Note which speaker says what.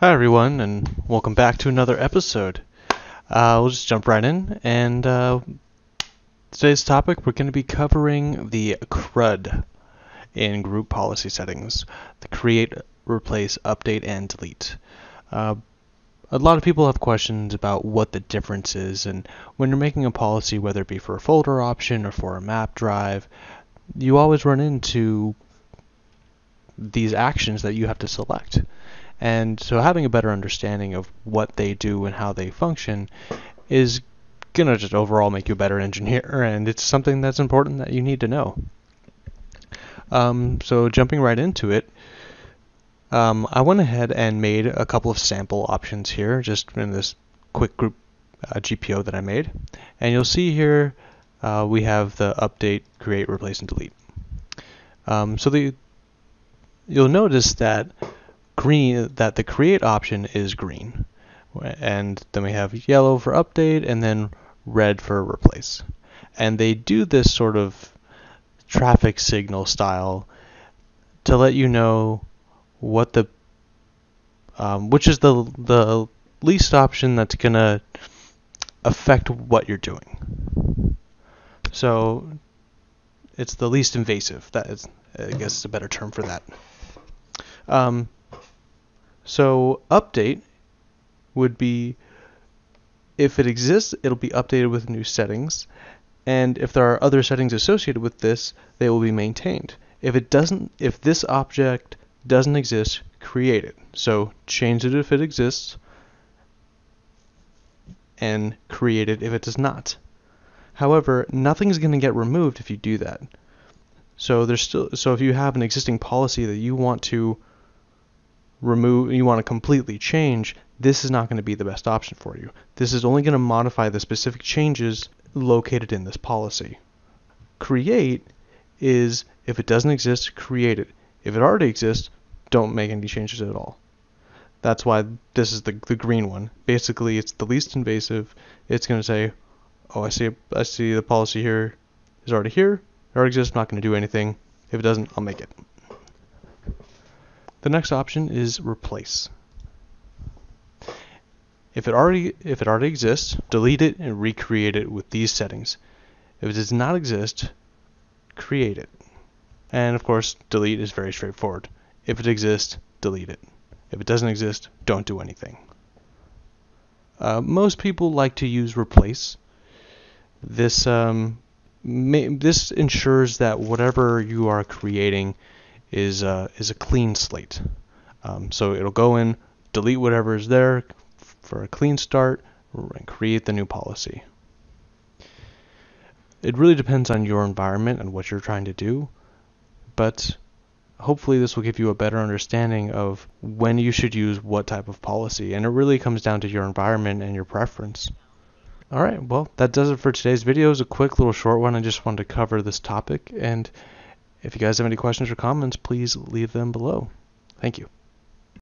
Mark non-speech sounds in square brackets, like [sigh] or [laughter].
Speaker 1: Hi, everyone, and welcome back to another episode. Uh, we'll just jump right in, and uh, today's topic we're going to be covering the CRUD in group policy settings the create, replace, update, and delete. Uh, a lot of people have questions about what the difference is, and when you're making a policy, whether it be for a folder option or for a map drive, you always run into these actions that you have to select. And so having a better understanding of what they do and how they function is going to just overall make you a better engineer, [laughs] and it's something that's important that you need to know. Um, so jumping right into it, um, I went ahead and made a couple of sample options here, just in this quick group uh, GPO that I made. And you'll see here uh, we have the update, create, replace, and delete. Um, so the you'll notice that green that the create option is green. And then we have yellow for update and then red for replace. And they do this sort of traffic signal style to let you know what the um, which is the the least option that's gonna affect what you're doing. So it's the least invasive. That is I guess is a better term for that. Um, so update would be if it exists, it'll be updated with new settings, and if there are other settings associated with this, they will be maintained. If it doesn't, if this object doesn't exist, create it. So change it if it exists, and create it if it does not. However, nothing's going to get removed if you do that. So there's still so if you have an existing policy that you want to remove you want to completely change, this is not going to be the best option for you. This is only going to modify the specific changes located in this policy. Create is if it doesn't exist, create it. If it already exists, don't make any changes at all. That's why this is the the green one. Basically, it's the least invasive. It's going to say, "Oh, I see I see the policy here is already here. It already exists. I'm not going to do anything. If it doesn't, I'll make it." The next option is replace. If it already if it already exists, delete it and recreate it with these settings. If it does not exist, create it. And of course, delete is very straightforward. If it exists, delete it. If it doesn't exist, don't do anything. Uh, most people like to use replace. This um, may, this ensures that whatever you are creating is uh, is a clean slate. Um, so it'll go in, delete whatever is there for a clean start, and create the new policy. It really depends on your environment and what you're trying to do, but hopefully this will give you a better understanding of when you should use what type of policy, and it really comes down to your environment and your preference. Alright, well, that does it for today's video. It's a quick little short one. I just wanted to cover this topic, and if you guys have any questions or comments, please leave them below. Thank you.